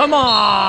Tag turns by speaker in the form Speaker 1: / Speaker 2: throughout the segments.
Speaker 1: Come on.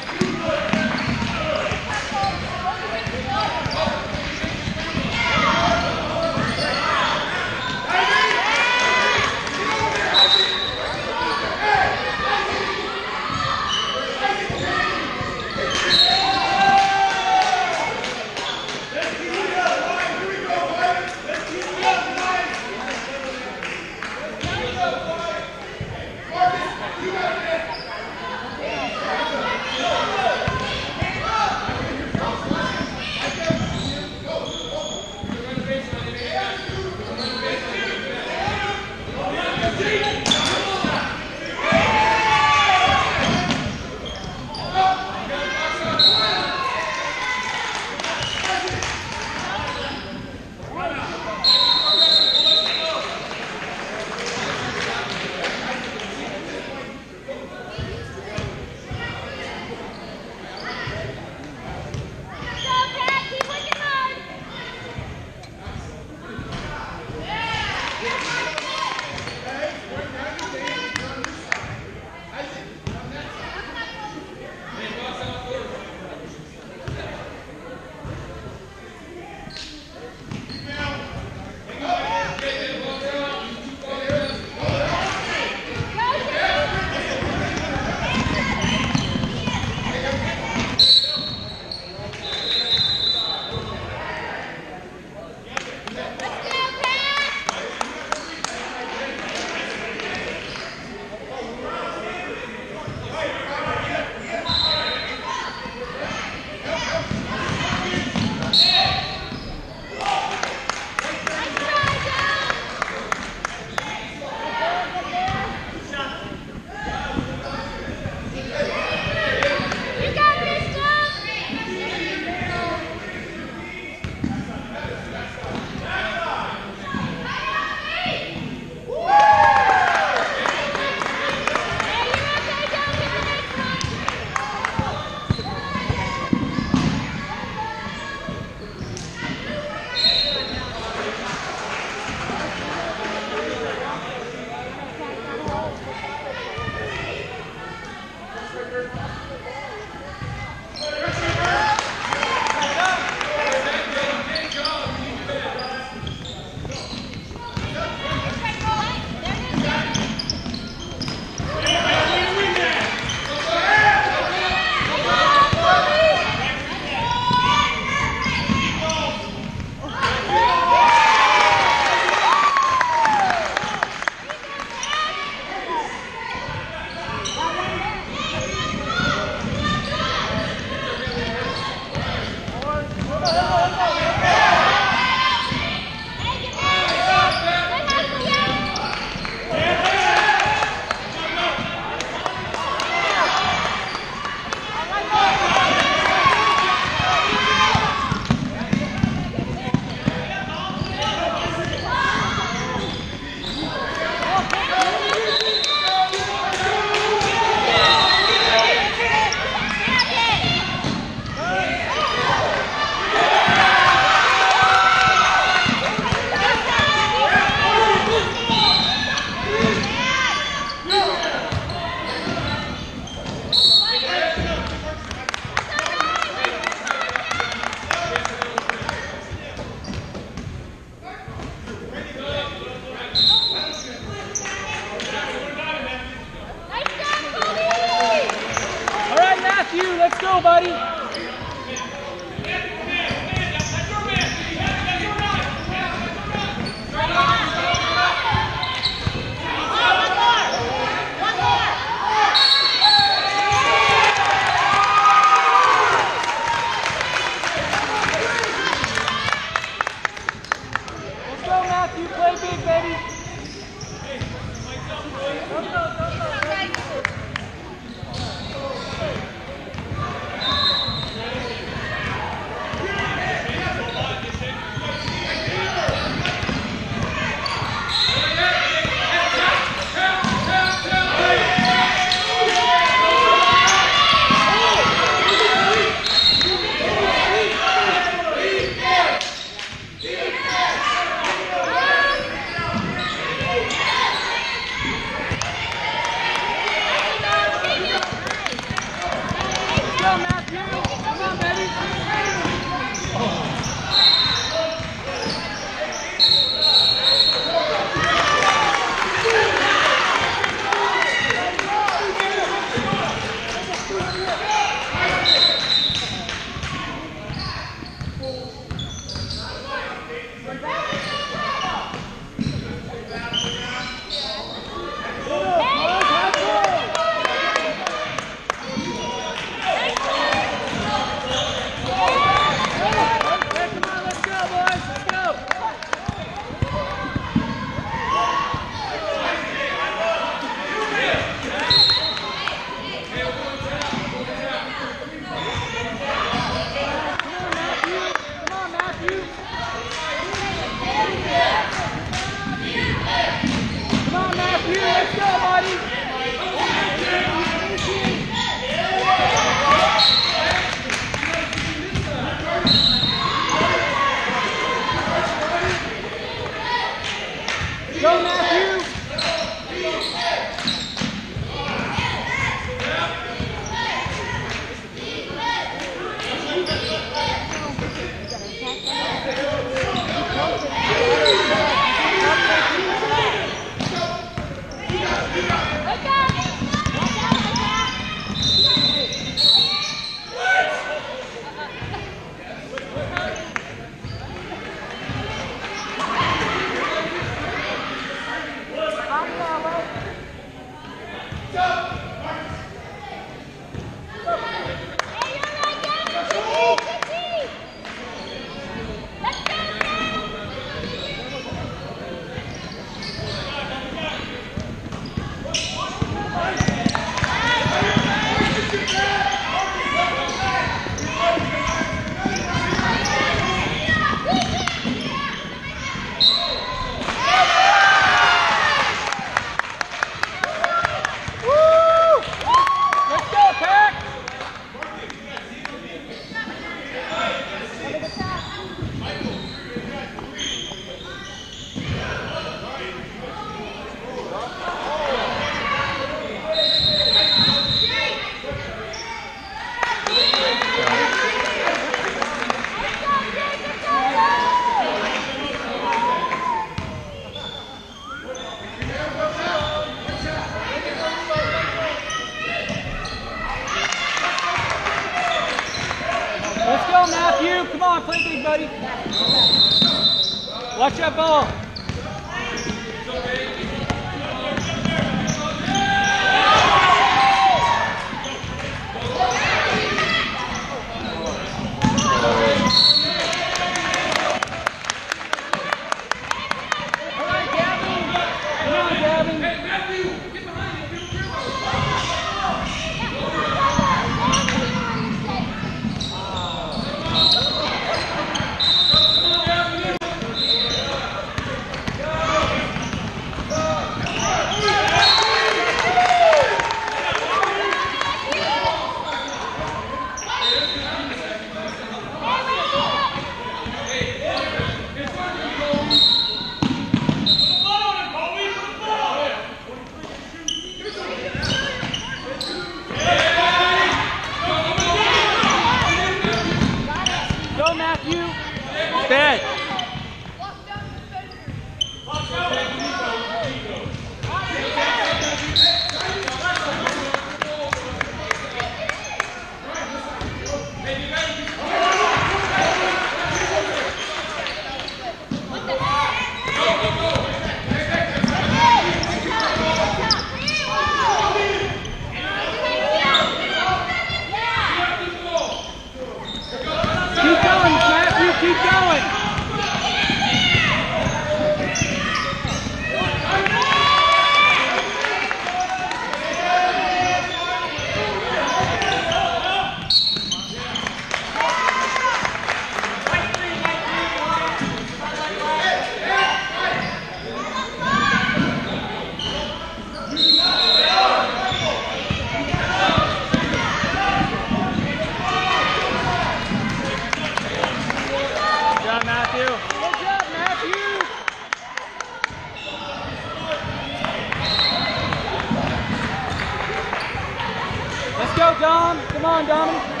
Speaker 2: Dom. Come on,
Speaker 1: Dominic.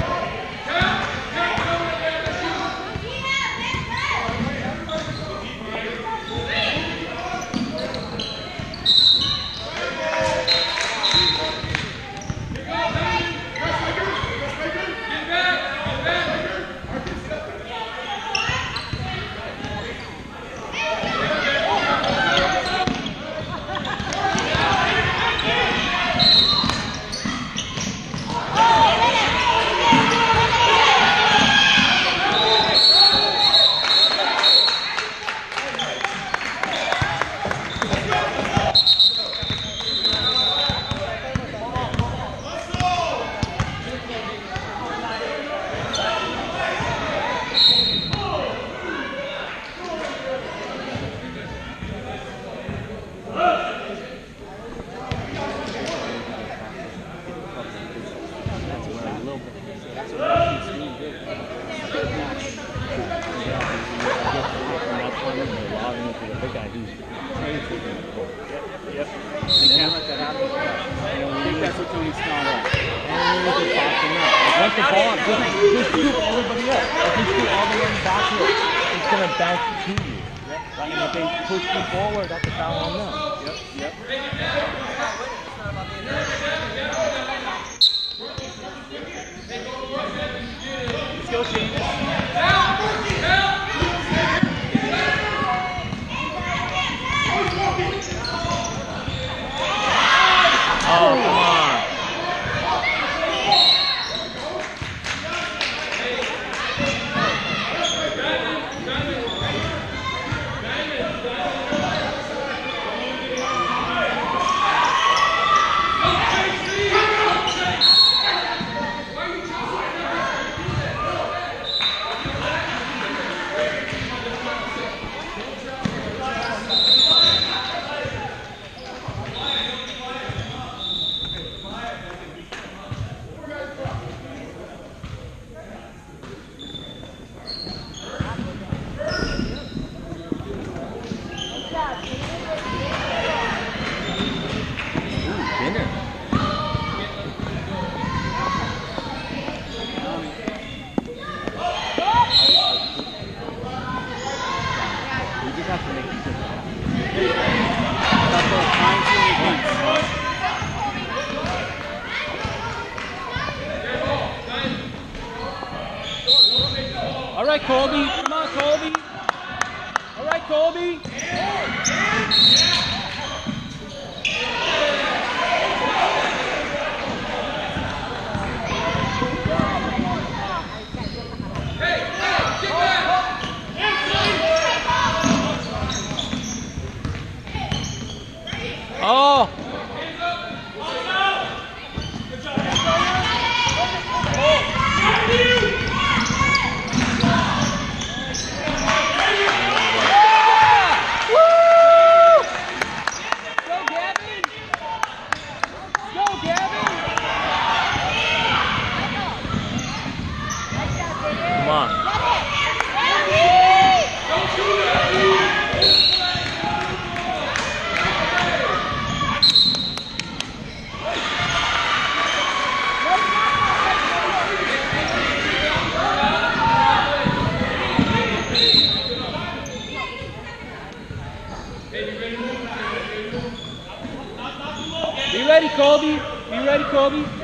Speaker 1: Ready, Kobe? Are you
Speaker 2: ready, Kobe?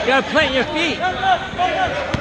Speaker 2: You
Speaker 1: gotta plant your feet.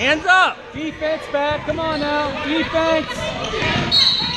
Speaker 1: Hands up.
Speaker 2: Defense back. Come on now. Defense.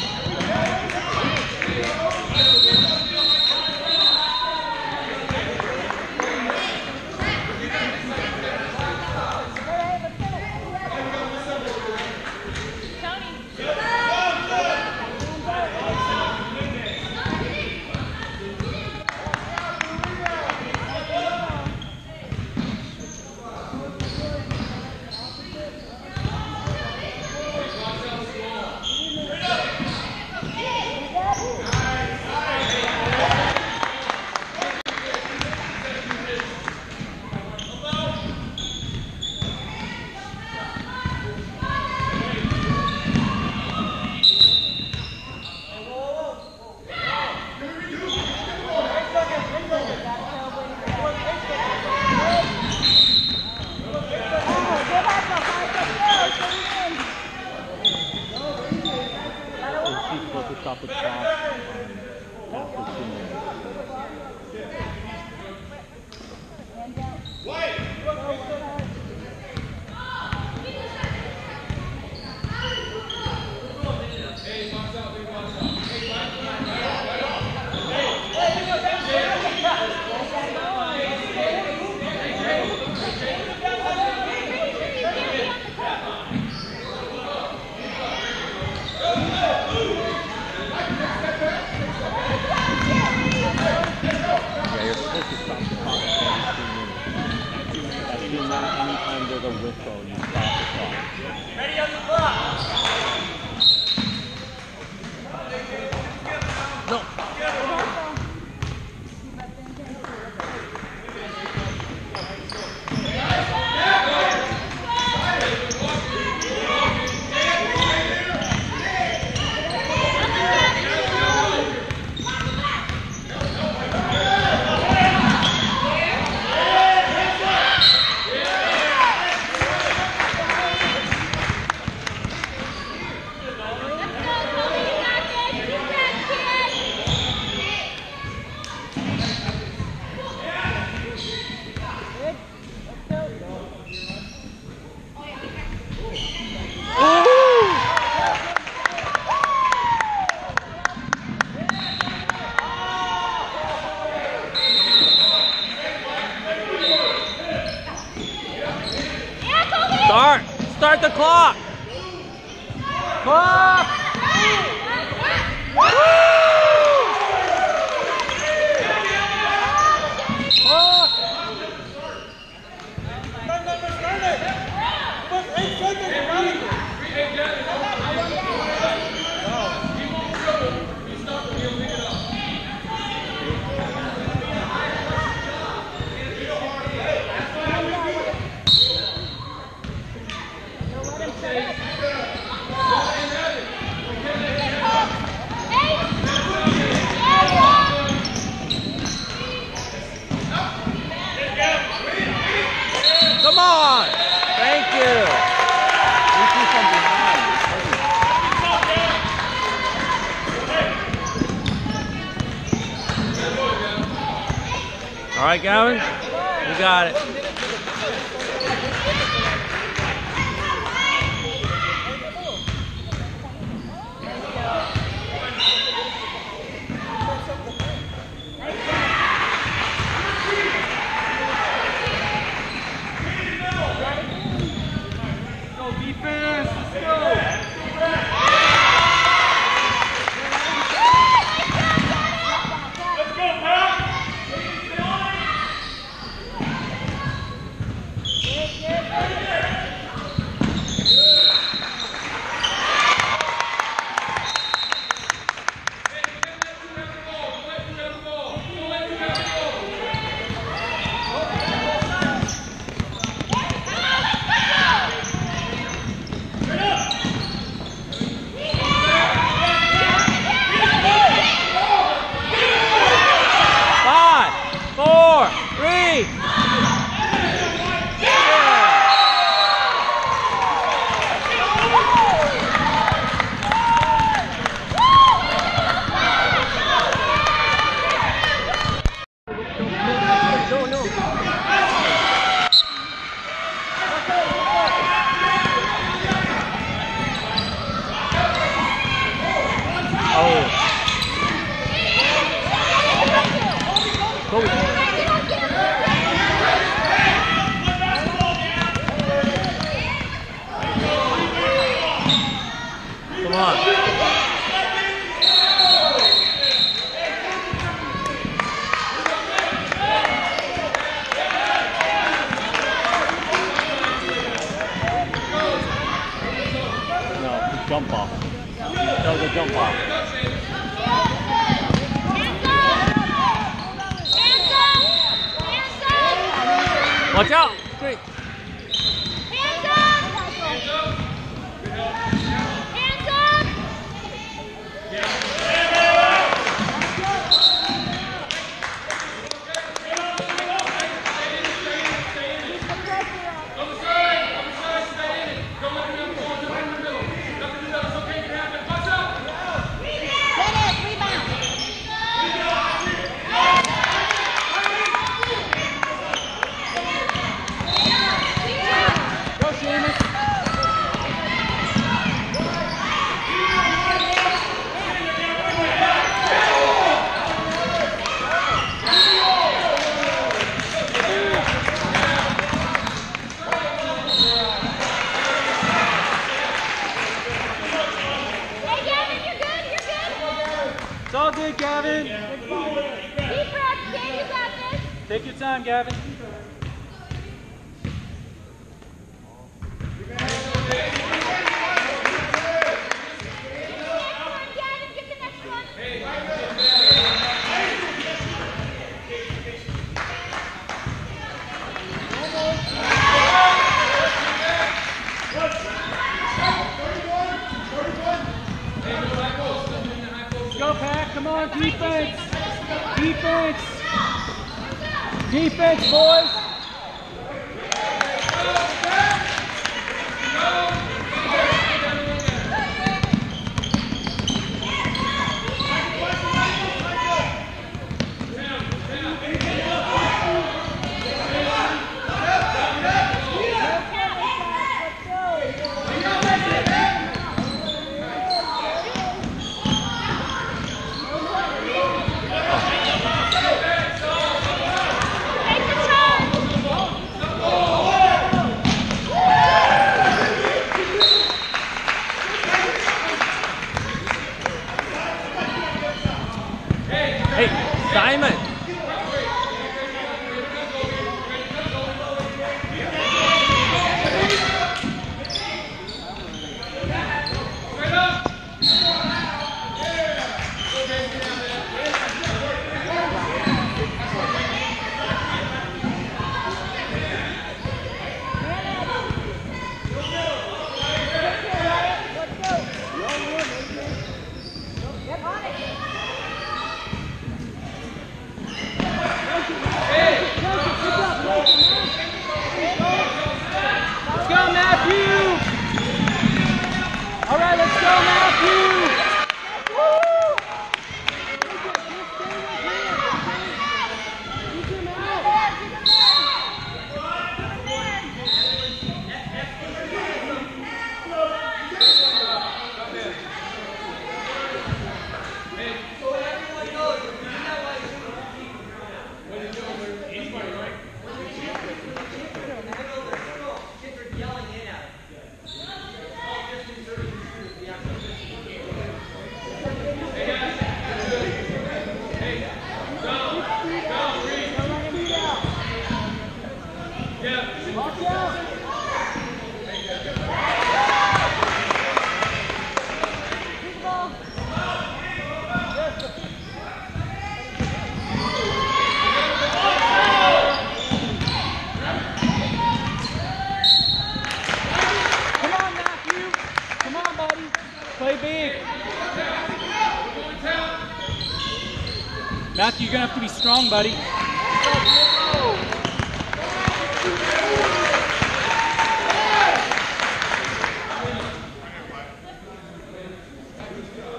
Speaker 2: Strong, buddy.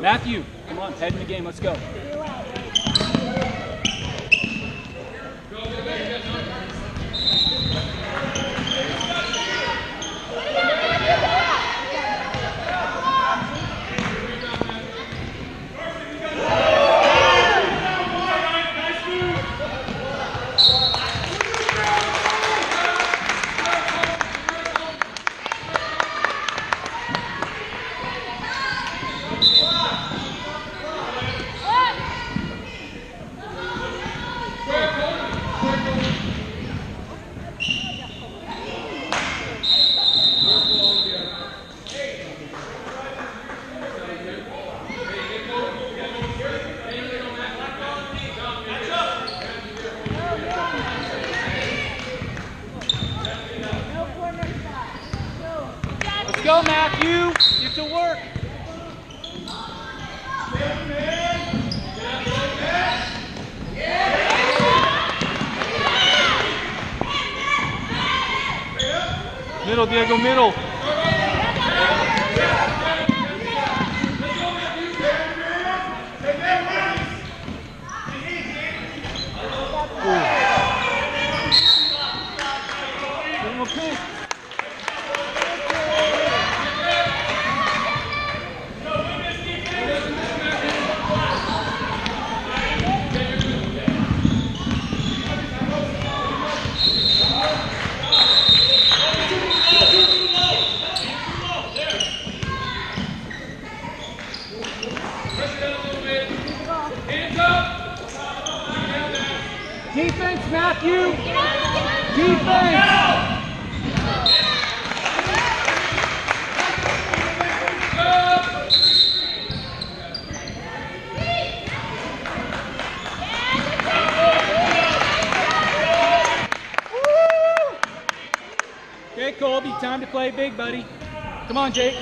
Speaker 2: Matthew, come on, head in the game. Let's go. Defense, Matthew. Defense. Okay, Colby, time to play big, buddy. Come on, Jake.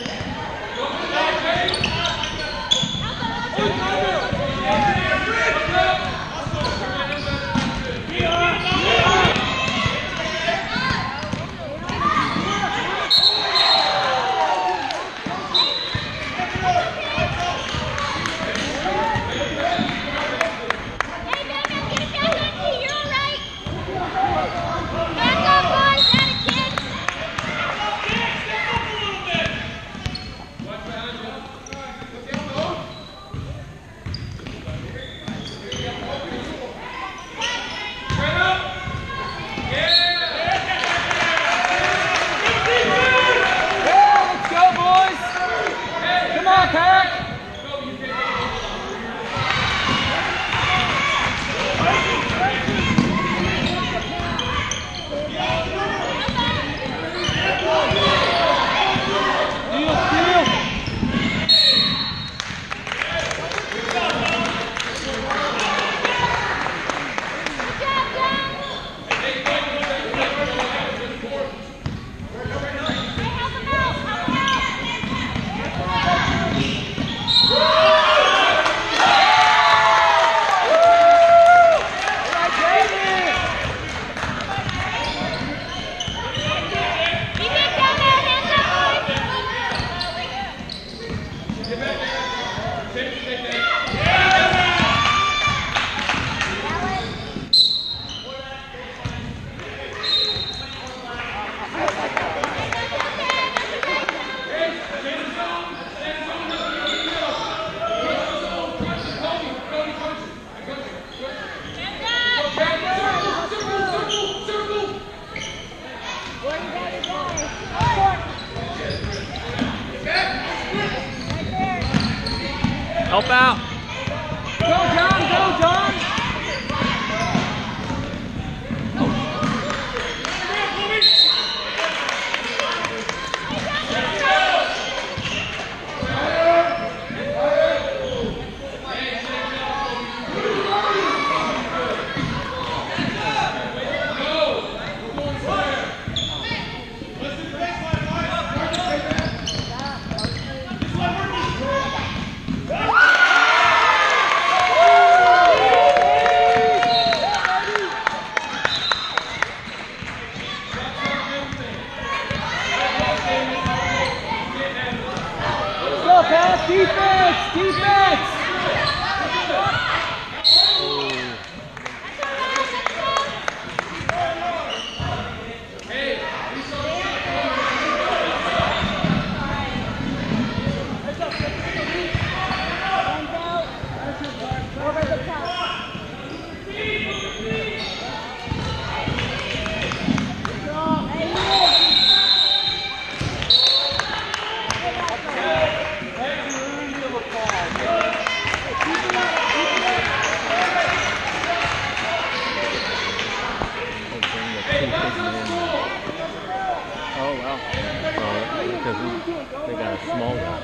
Speaker 1: Small guy.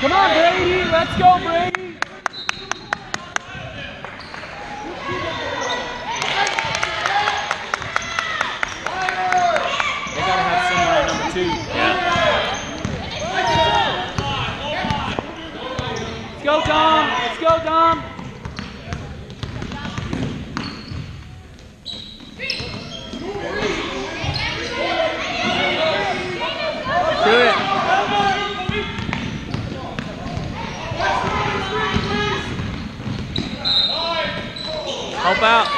Speaker 3: Come on, Brady. Let's go, Brady.
Speaker 2: They gotta have someone at number two.
Speaker 3: Let's go, Dom. Let's go, Dom.
Speaker 2: Do it. Help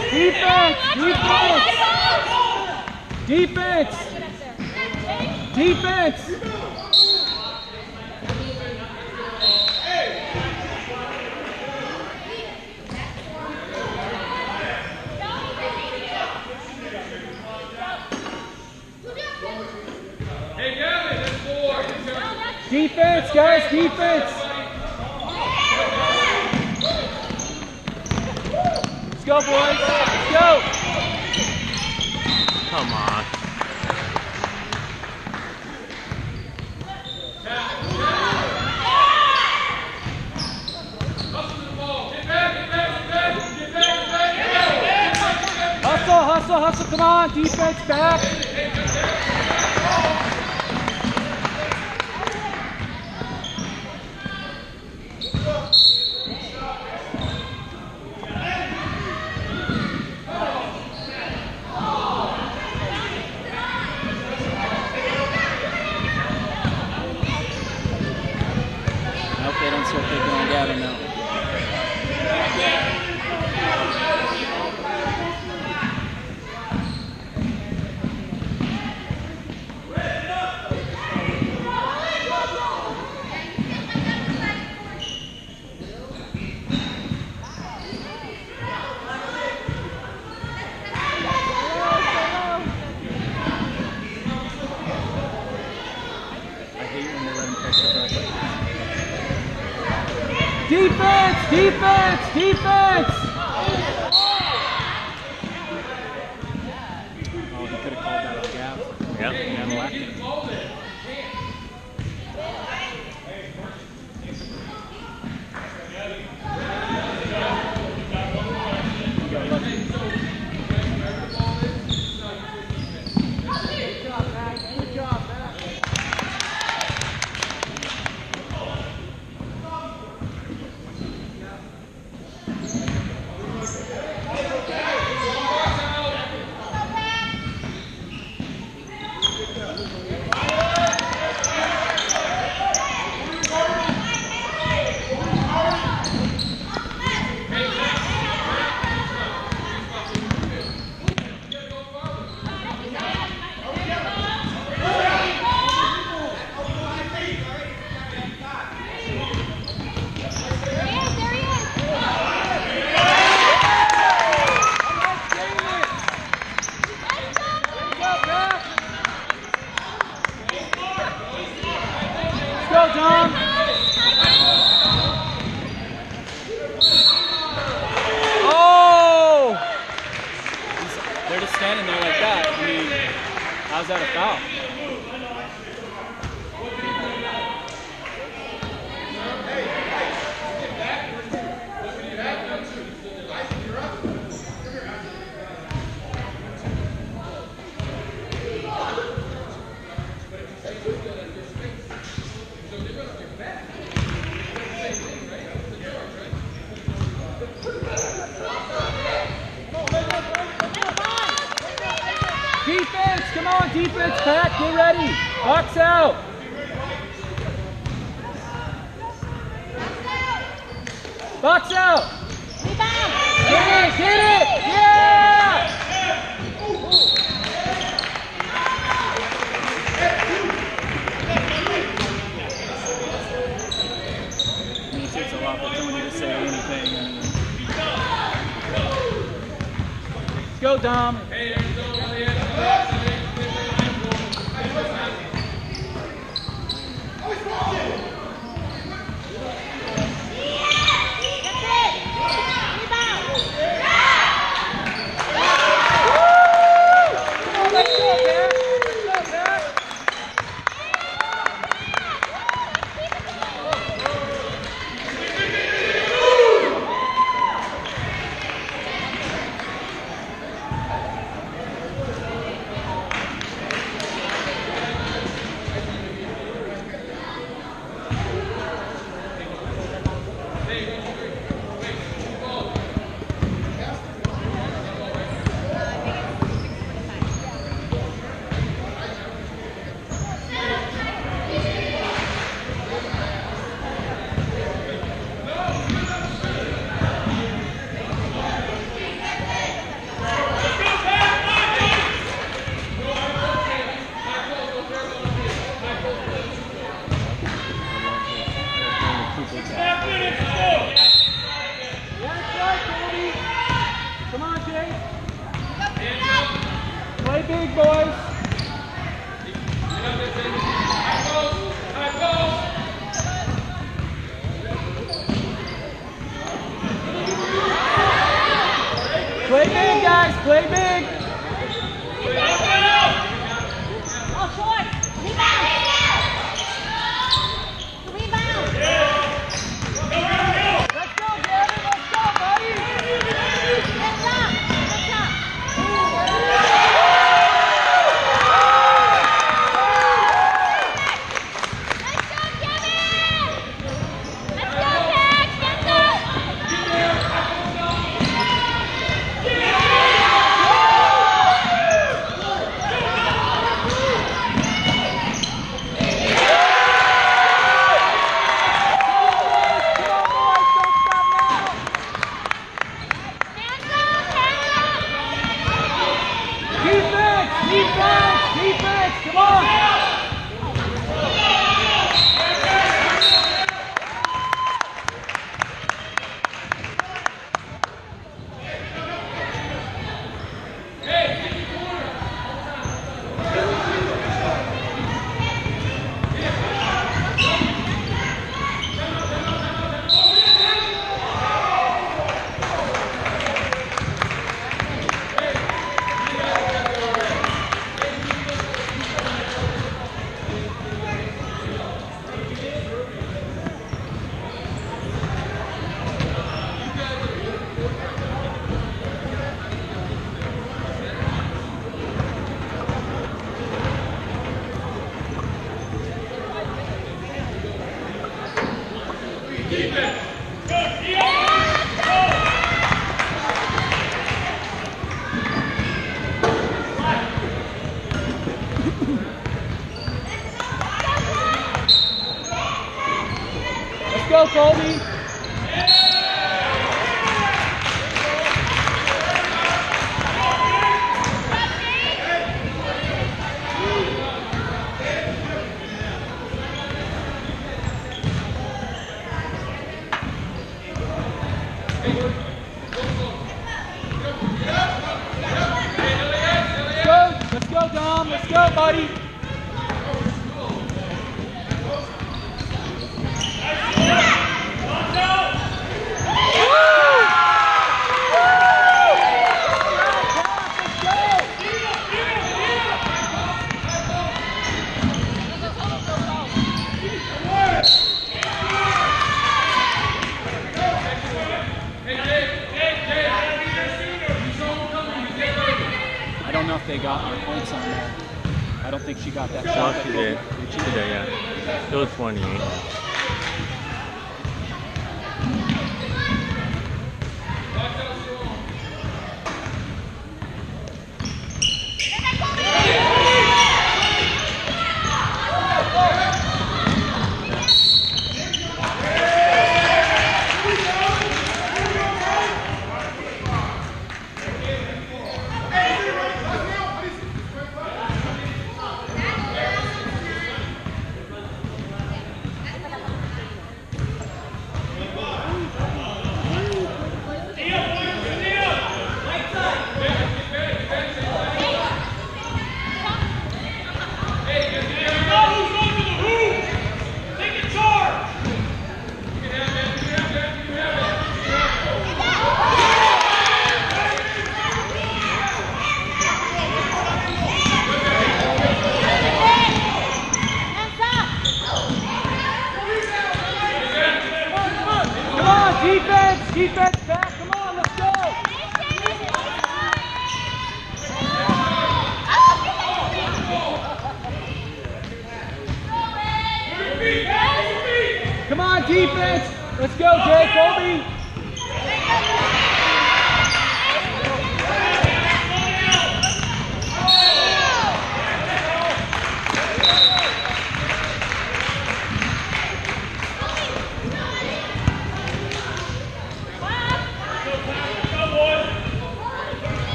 Speaker 2: Defense. Defense. Defense. Defense. Defense, guys, defense. Let's go, boys. Let's go.
Speaker 1: Come on.
Speaker 2: Hustle, hustle, hustle. Come on, defense back. Defense! Defense! Defense, Pat, get ready. Box out. Box out. Hit it, hit it. Yeah! I mean, it takes a lot for Tony to say anything. Let's go, Dom. Go, Colby.